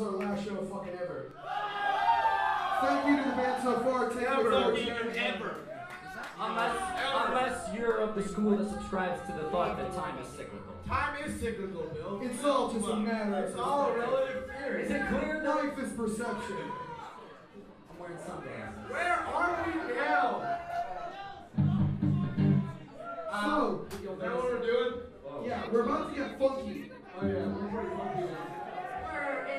is our last show fucking ever. Thank you to the band so far. Take Yeah, it not or- leaving ever. Unless, unless you're of the school that subscribes to the thought that time is cyclical. Time is cyclical, Bill. It's all just a matter of It's all a relative theory. Is it clear that Life is perception. I'm wearing sunglasses? Where are we now? So, uh, You know what we're doing? yeah, we're about to get funky. Oh yeah, we're pretty funky.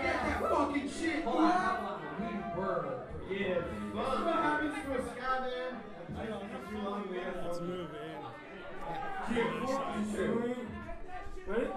Get that fucking shit, Hold on, boy. hold on. We were. Yeah, fun. What happens to a sky man? I don't know too long we have Let's fun. move in. Keep fucking doing. Ready?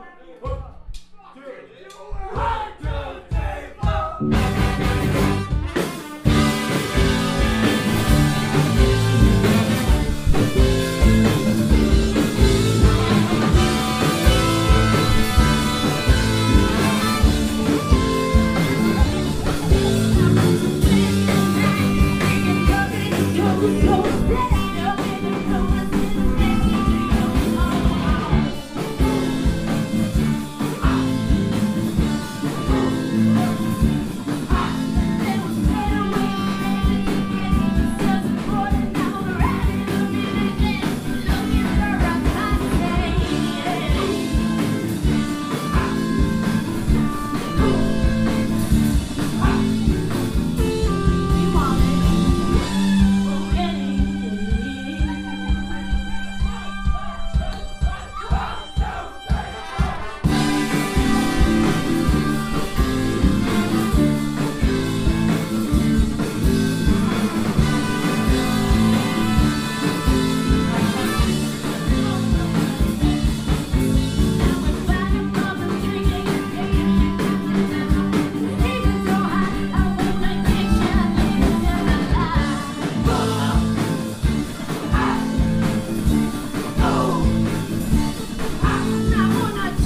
you.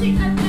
Everything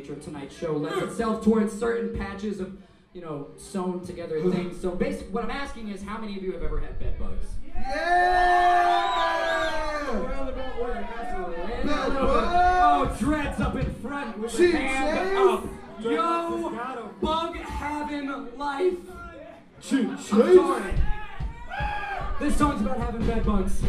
nature of tonight's show lends itself towards certain patches of, you know, sewn together things. So, basically, what I'm asking is, how many of you have ever had bed bugs? Yeah! Roundabout order, absolutely. Bed a little bit- bugs. Oh, dreads up in front with a hand up. Yo, bug having life. I'm sorry. This song's about having bed bugs.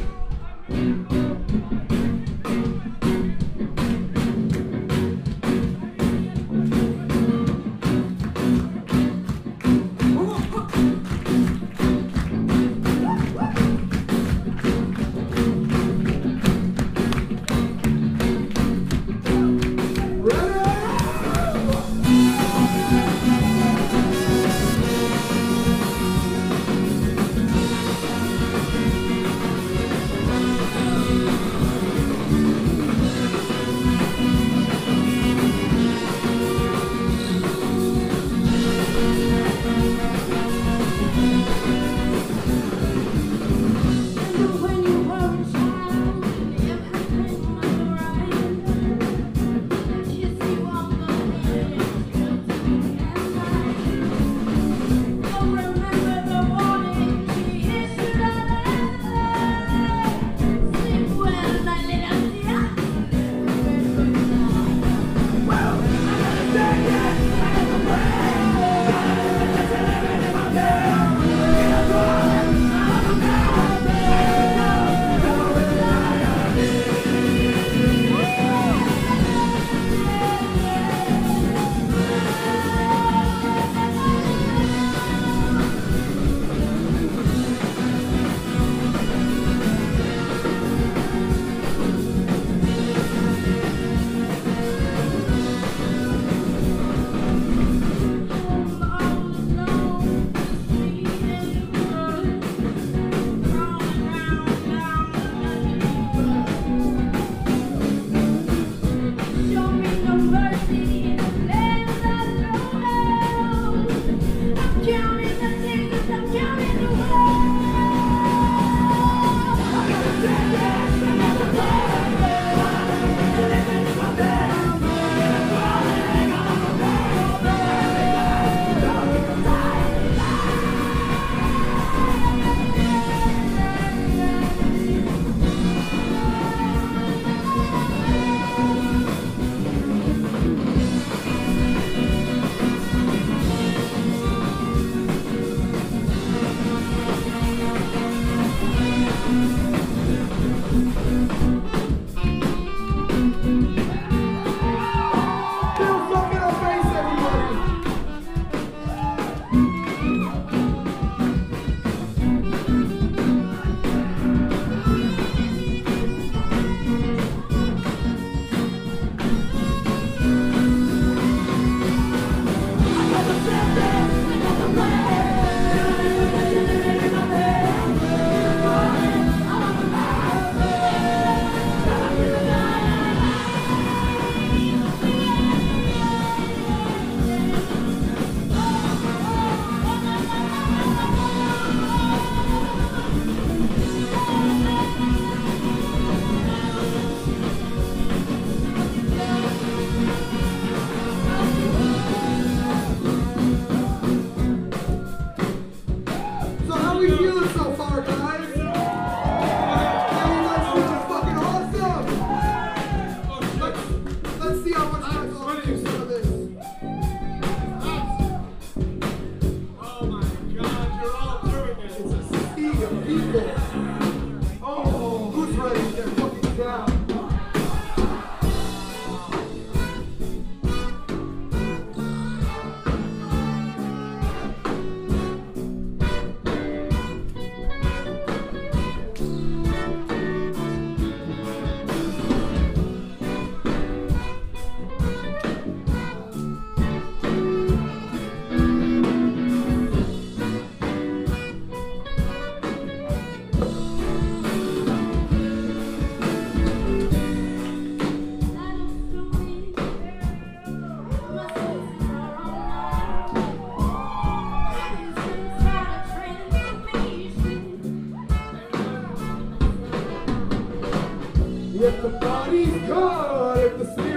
If the body's good, if the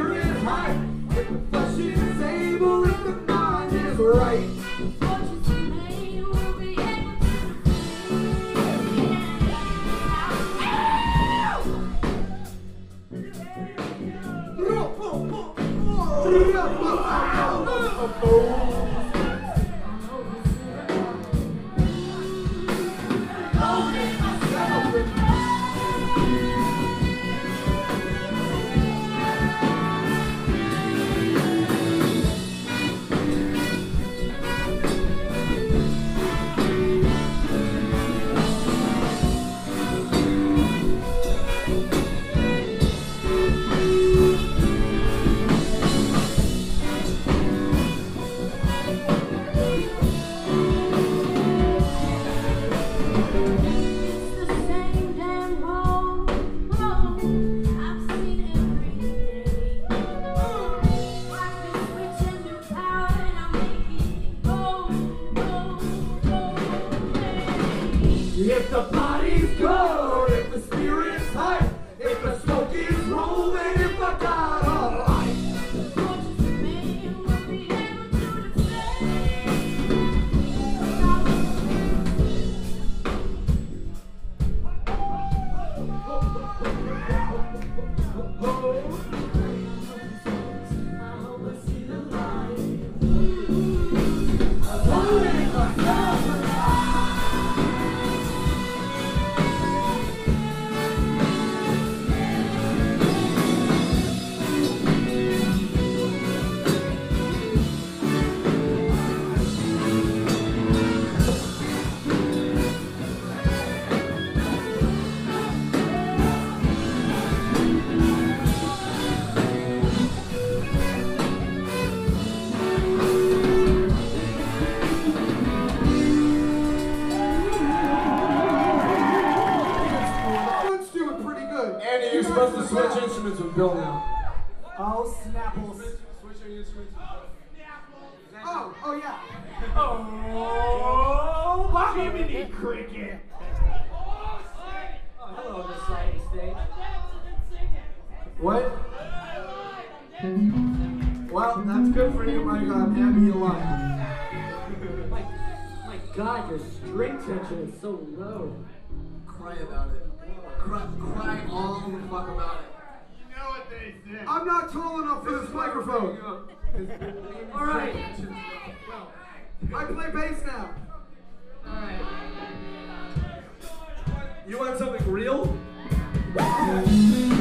supposed to switch instruments with Bill now. Oh, Snapples. Switching instruments. Oh, oh yeah. Oh, Jiminy Cricket. Oh, hello, the sliding stage. What? Well, that's good for you, my God. I'm happy you like. My, my God, your string tension is so low. Cry about it. Cry, cry all the fuck about it. I'm not tall enough for this microphone. All right. I play bass now. All right. You want something real?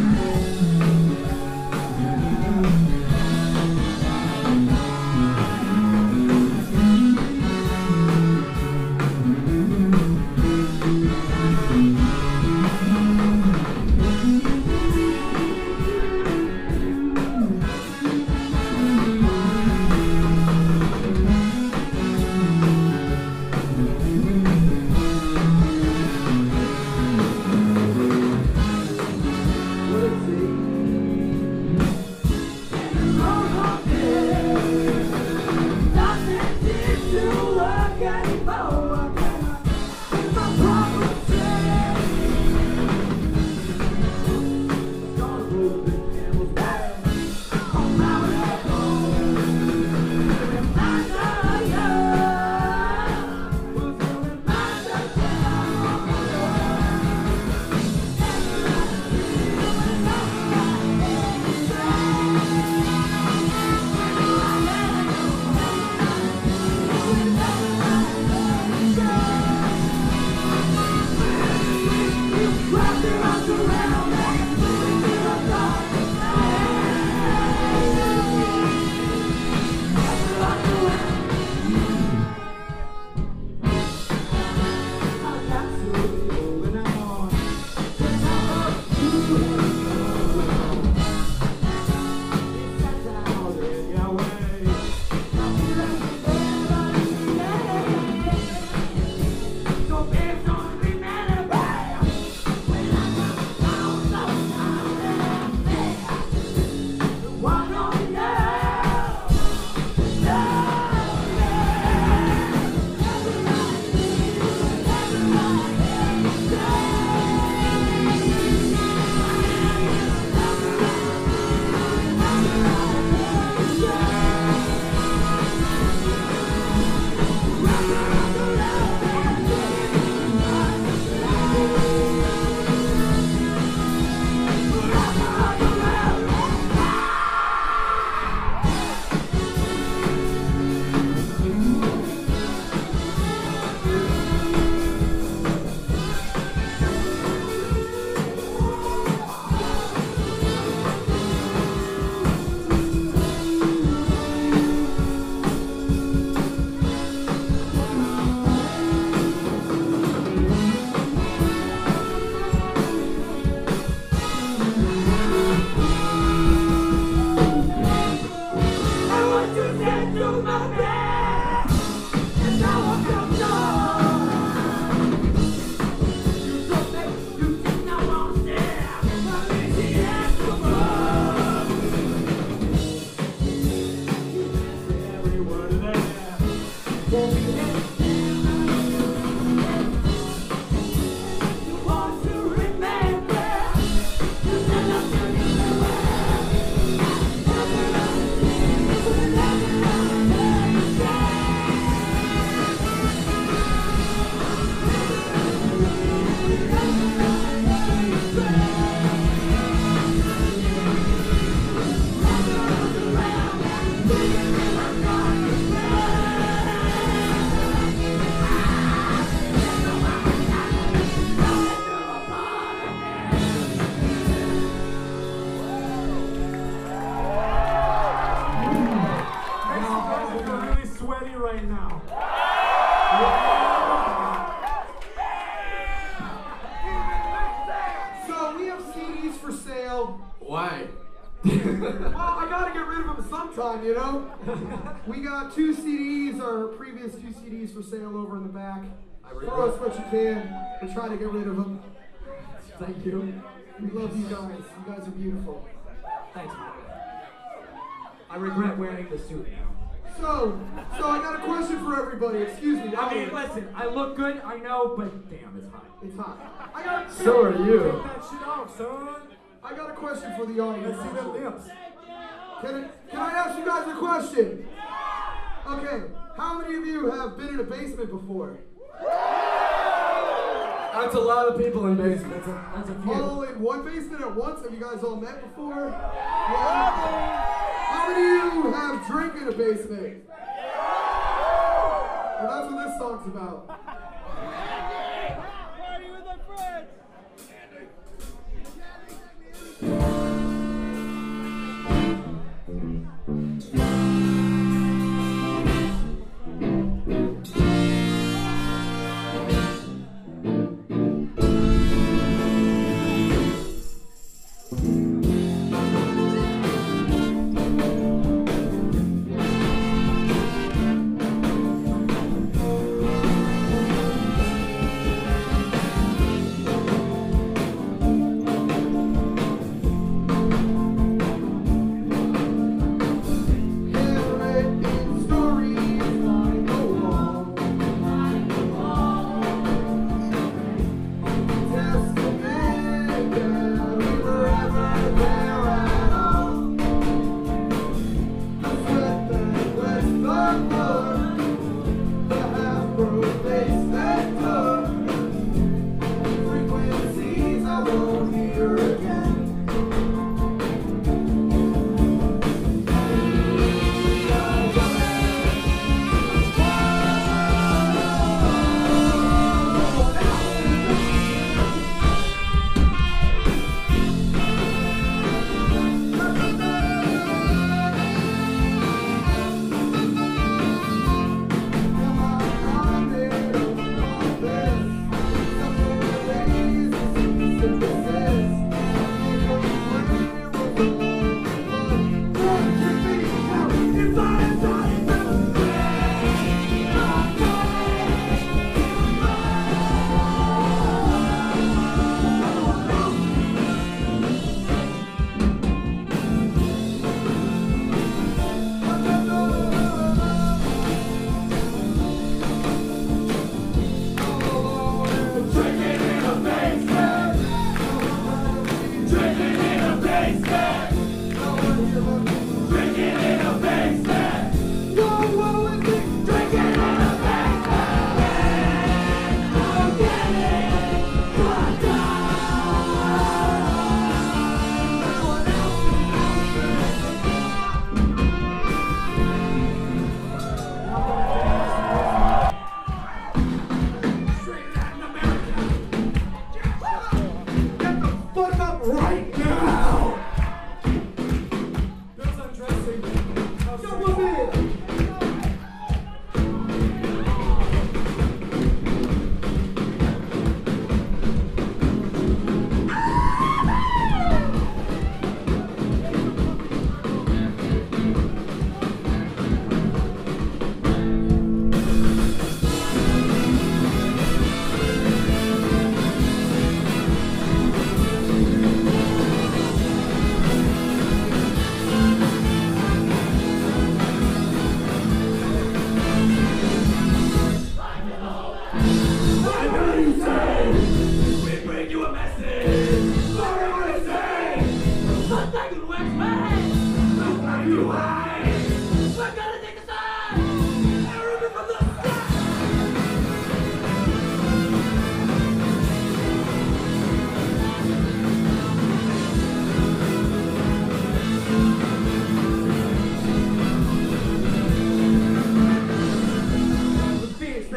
can. To get rid of them. Thank you. We love you guys. You guys are beautiful. Thanks, Michael. I regret wearing the suit now. So, so I got a question for everybody. Excuse me. I mean, listen, I look good, I know, but damn, it's hot. It's hot. I got. So are you. Take that shit off, son. I got a question for the audience. Let's see the lips. Can I, can I ask you guys a question? Okay, how many of you have been in a basement before? That's a lot of people in basements. That's a, that's a few. All in one basement at once? Have you guys all met before? Yeah. How many of you have drink in a basement? Well, that's what this song's about.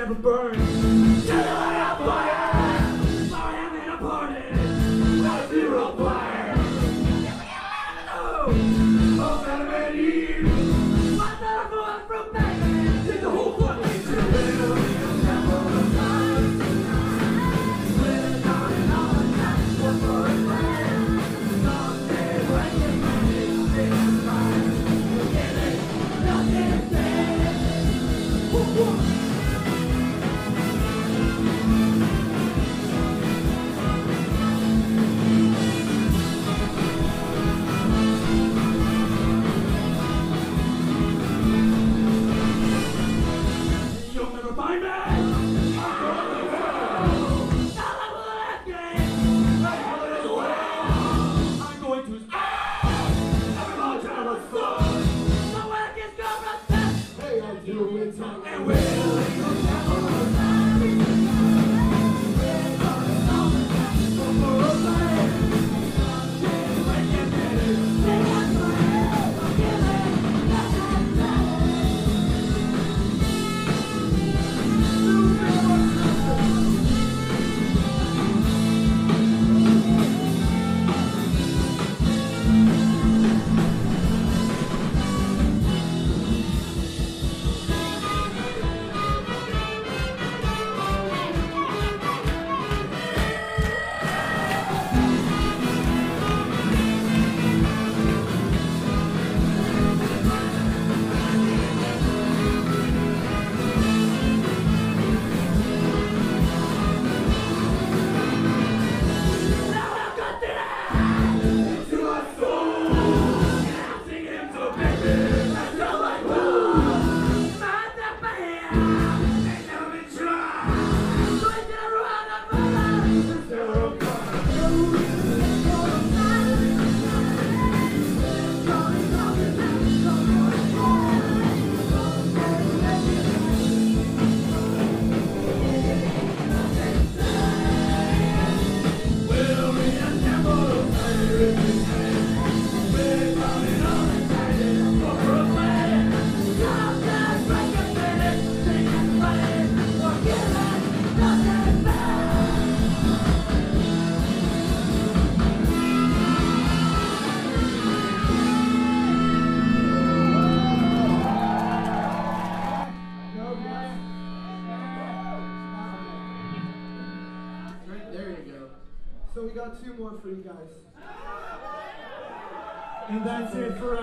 Never burn.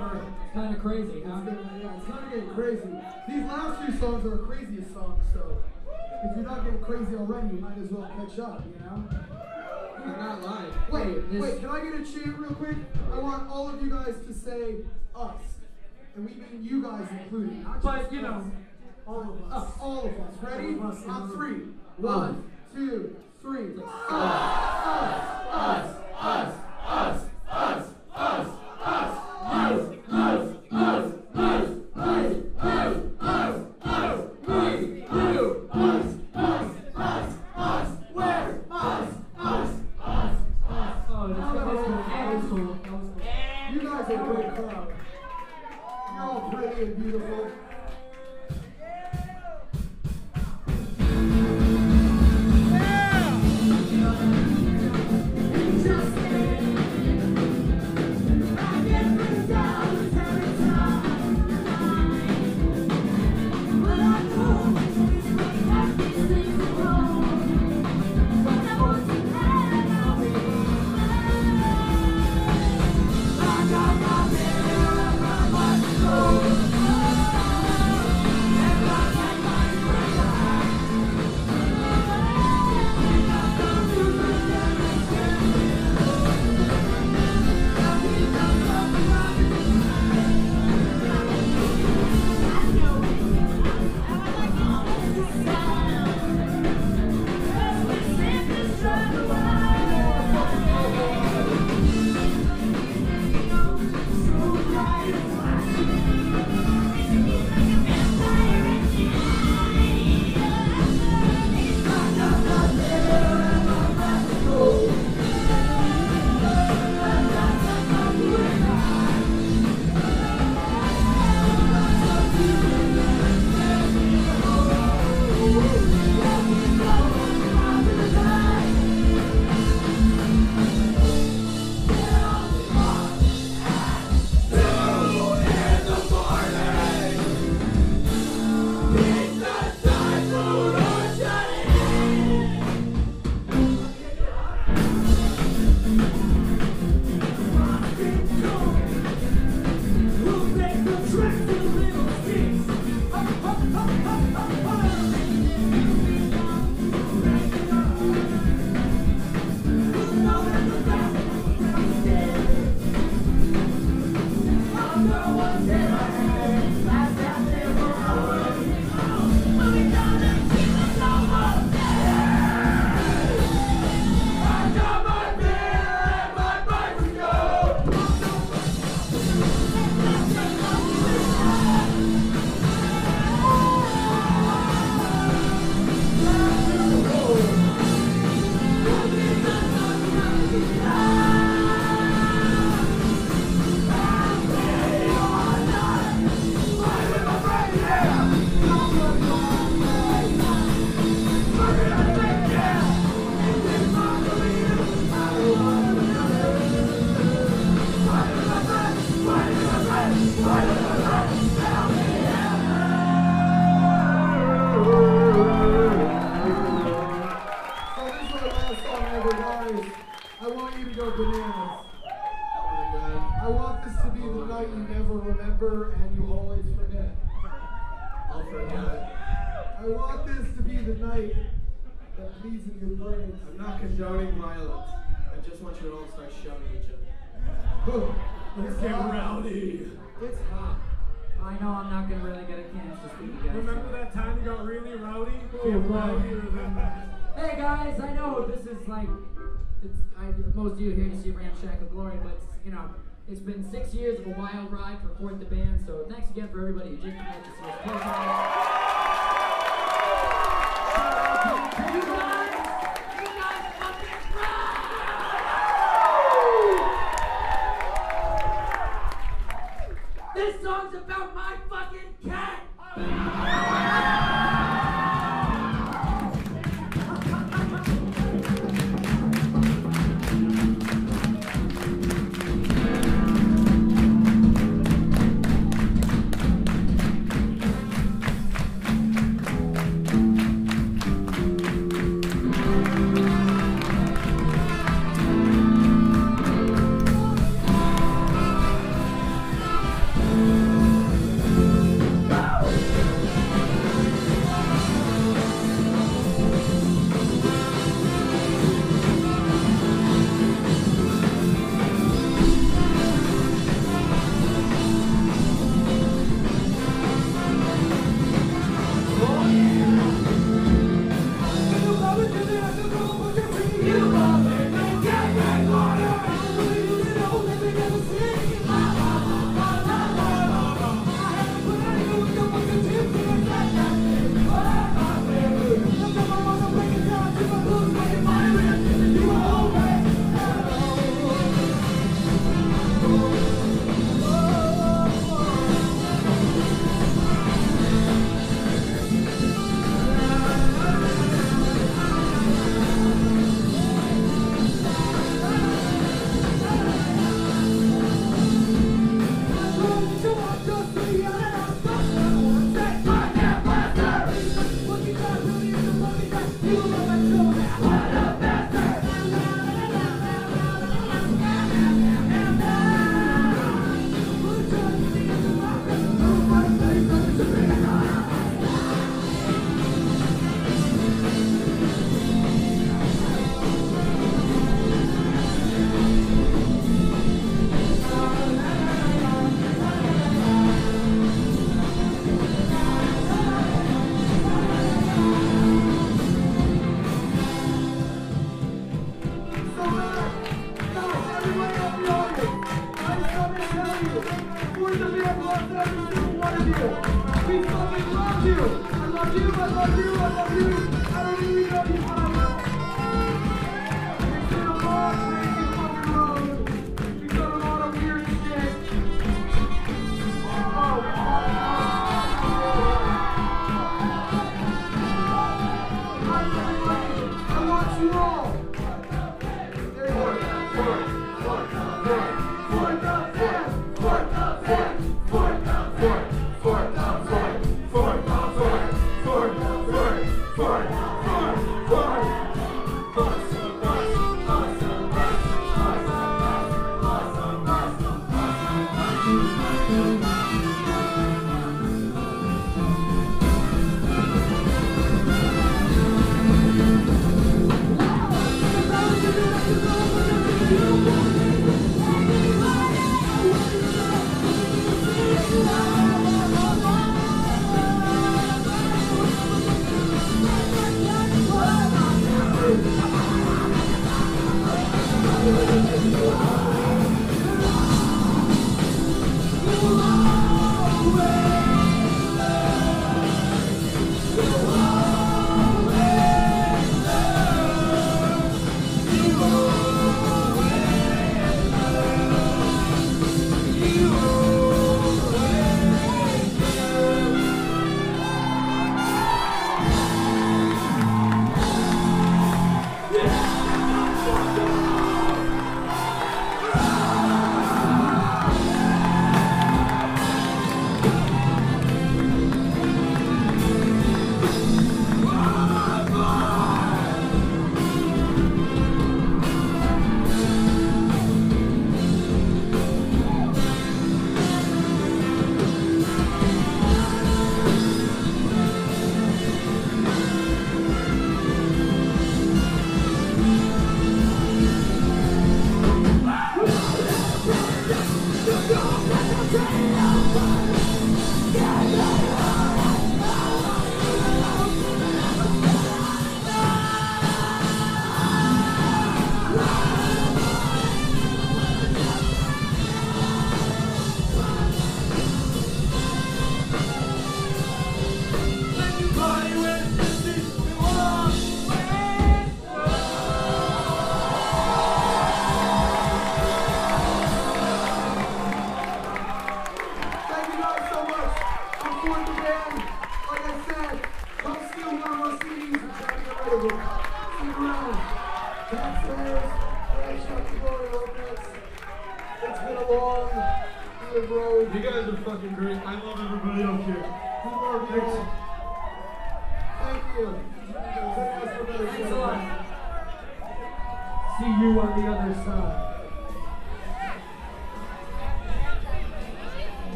Forever. It's kind of crazy, It's gonna, yeah, it's kind of getting crazy. These last two songs are the craziest songs, so if you're not getting crazy already, you might as well catch up, you know? I'm not lying. Wait, this- wait, can I get a chant real quick? I want all of you guys to say us. And we mean you guys included, not But, you know, all of us. Us, all of us. Ready? All of us On three. One, two, three. Us, us, us, us, us, us, us, us, Aye. Violence. I just want you to all start shoving each other. Let's get rowdy. It's hot. I know I'm not gonna really get a chance to speak to you guys. Remember that time you got really rowdy? Get rowdier than that. Hey guys, I know this is like, it's I, most of you here to see Ramshackle Glory, but you know, it's been six years of a wild ride for Fort! the Band. So thanks again for everybody who did come out to see us This song's about my fucking cat. I love you, I love you, I love you.